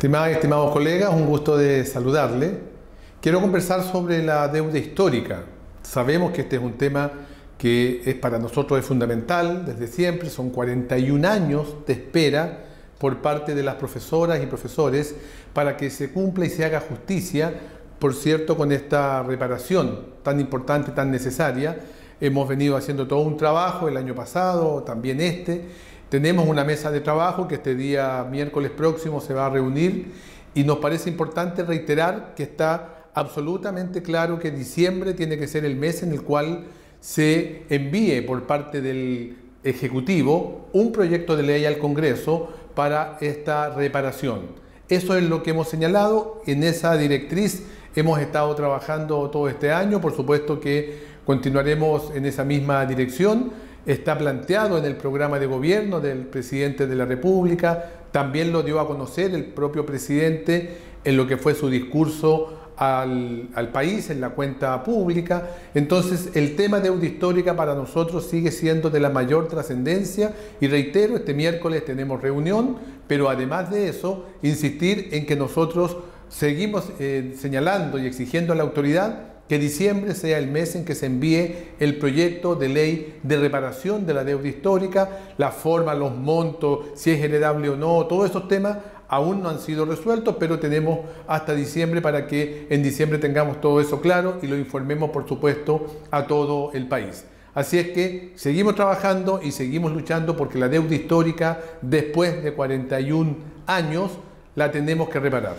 Estimadas y estimados colegas, un gusto de saludarle. Quiero conversar sobre la deuda histórica. Sabemos que este es un tema que es para nosotros es fundamental desde siempre, son 41 años de espera por parte de las profesoras y profesores para que se cumpla y se haga justicia, por cierto, con esta reparación tan importante, tan necesaria. Hemos venido haciendo todo un trabajo el año pasado, también este, tenemos una mesa de trabajo que este día miércoles próximo se va a reunir y nos parece importante reiterar que está absolutamente claro que diciembre tiene que ser el mes en el cual se envíe por parte del Ejecutivo un proyecto de ley al Congreso para esta reparación. Eso es lo que hemos señalado, en esa directriz hemos estado trabajando todo este año, por supuesto que continuaremos en esa misma dirección está planteado en el programa de gobierno del presidente de la República, también lo dio a conocer el propio presidente en lo que fue su discurso al, país, en la cuenta pública. Entonces, el tema deuda histórica para nosotros sigue siendo de la mayor trascendencia y reitero, este miércoles tenemos reunión, pero además de eso, insistir en que nosotros seguimos eh, señalando y exigiendo a la autoridad que diciembre sea el mes en que se envíe el proyecto de ley de reparación de la deuda histórica, la forma, los montos, si es heredable o no, todos esos temas aún no han sido resueltos, pero tenemos hasta diciembre para que en diciembre tengamos todo eso claro y lo informemos, por supuesto, a todo el país. Así es que seguimos trabajando y seguimos luchando porque la deuda histórica, después de 41 años, la tenemos que reparar.